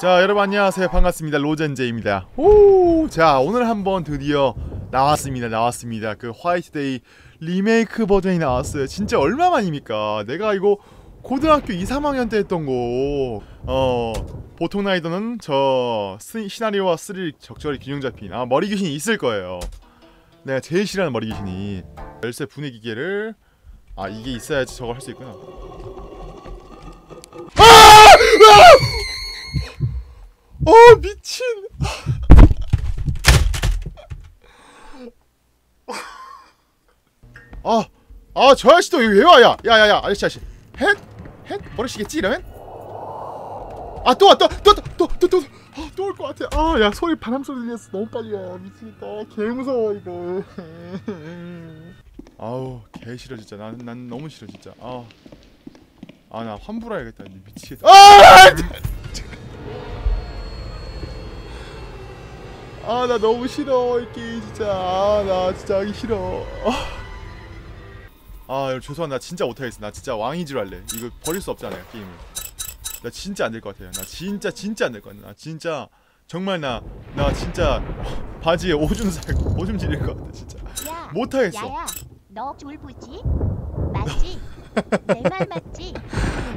자 여러분 안녕하세요. 반갑습니다. 로젠제입니다. 오자 오늘 한번 드디어 나왔습니다. 나왔습니다. 그 화이트데이 리메이크 버전이 나왔어요. 진짜 얼마만입니까? 내가 이거 고등학교 2, 3학년 때 했던 거 어 보통 난이도는 저 스- 시나리오와 스릴 적절히 균형 잡힌 아 머리 귀신이 있을 거예요. 내가 제일 싫어하는 머리 귀신이 열쇠 분해 기계를 아 이게 있어야지 저걸 할 수 있구나. 어 미친. 아 아 저 아저씨도 여기 왜 와? 야 야 야 야 아저씨 아저씨. 헷? 헷? 버릇이겠지 이러면? 아 또 왔다 또 또 또 또또또올 것 같아. 아 야 소리 바람 소리 들렸어 너무 빨리 와. 미치겠다. 개 무서워 이거. 아우 개 싫어 진짜. 난, 난 너무 싫어 진짜. 아 아 나 환불해야겠다 미치겠다. 아 아 나 너무 싫어 이 게임 진짜. 아 나 진짜 하기 싫어. 아. 여러분 죄송합니다. 나 진짜 못하겠어. 나 진짜 왕이지로 할래. 이거 버릴 수 없잖아요 게임을. 나 진짜 안 될 것 같아요. 나 진짜 진짜 안 될 것 같아. 나 진짜 정말 나 나 진짜 바지에 오줌 살 오줌 지릴 것 같아 진짜. 야, 못하겠어. 야야, 너 졸부지? 맞지? 내 말 맞지?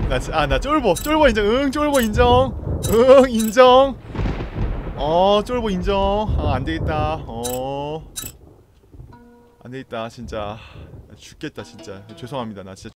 나아나 쫄보 쫄보 인정. 응 쫄보 인정. 응 인정 어 쫄보 인정. 아 안되겠다. 어. 안되겠다 진짜. 나 죽겠다 진짜. 죄송합니다. 나 진짜